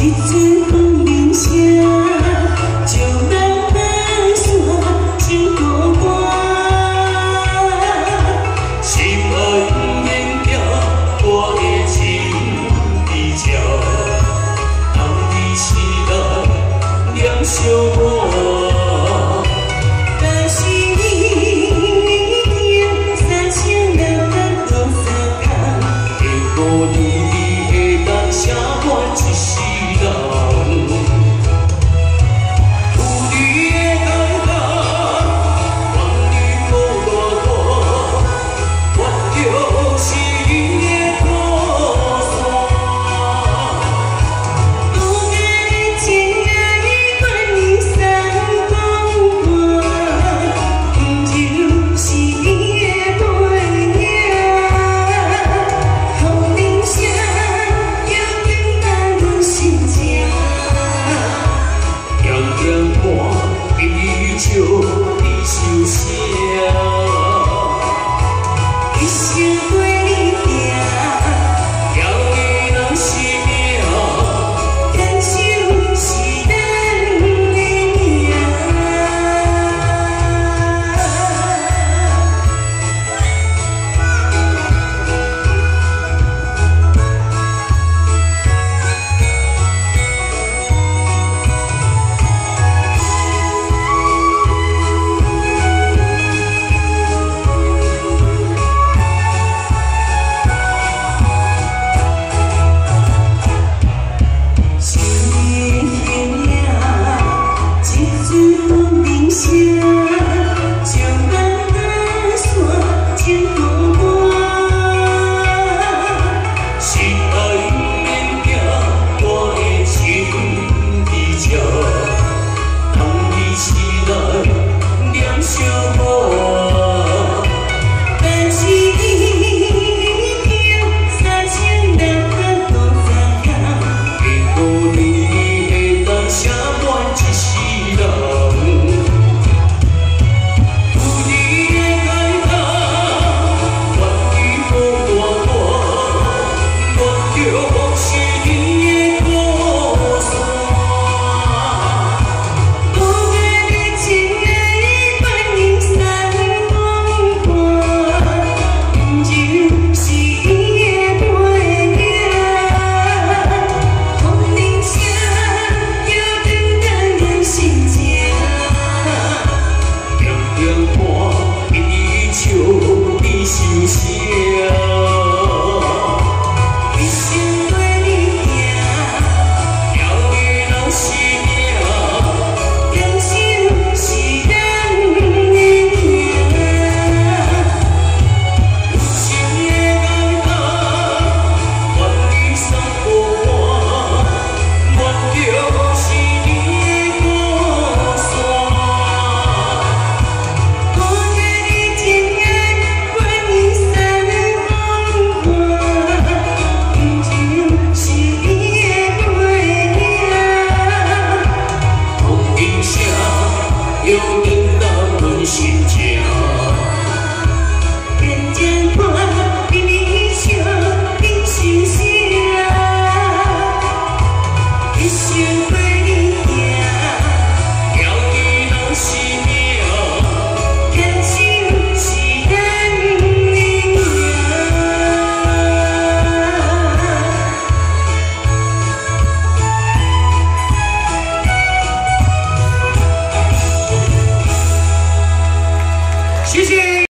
一阵